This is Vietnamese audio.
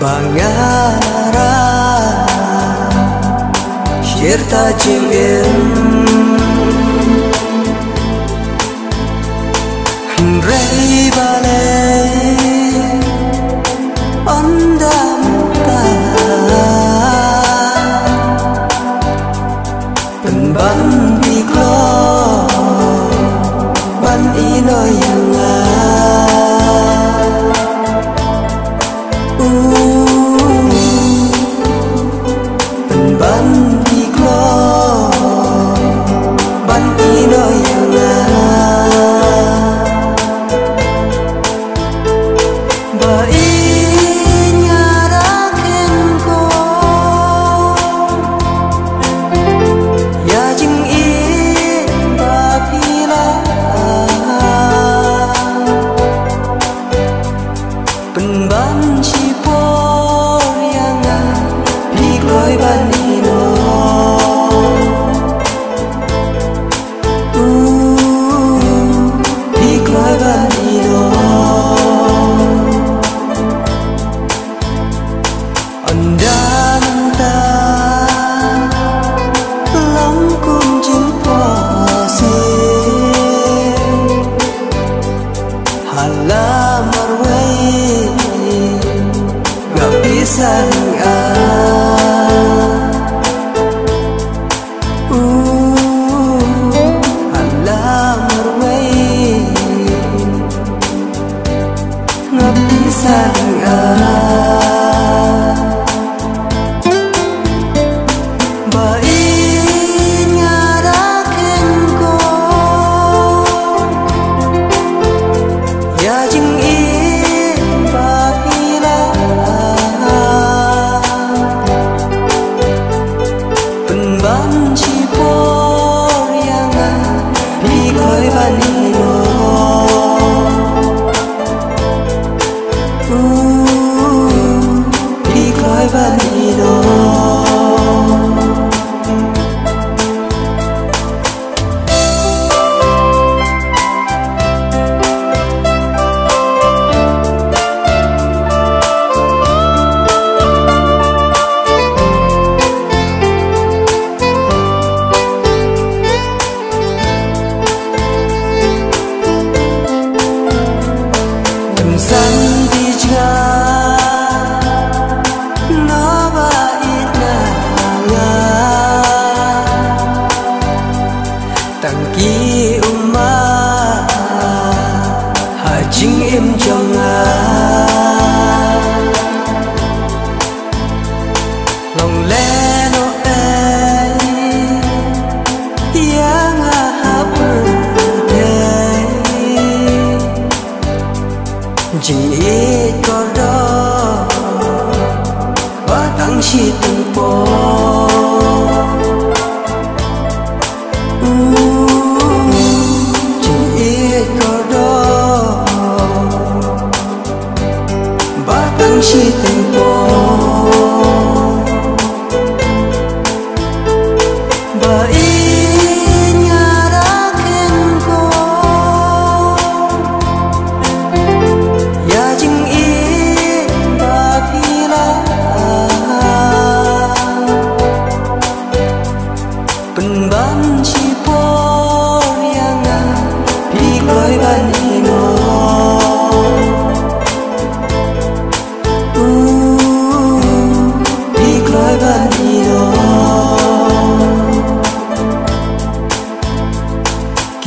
Bangara Shirta Chingin 了眼。sang ai chính im trong ngàn lòng lẽ nó em tiếng hấp thế chỉ ít có đó, và tăng chi từng phố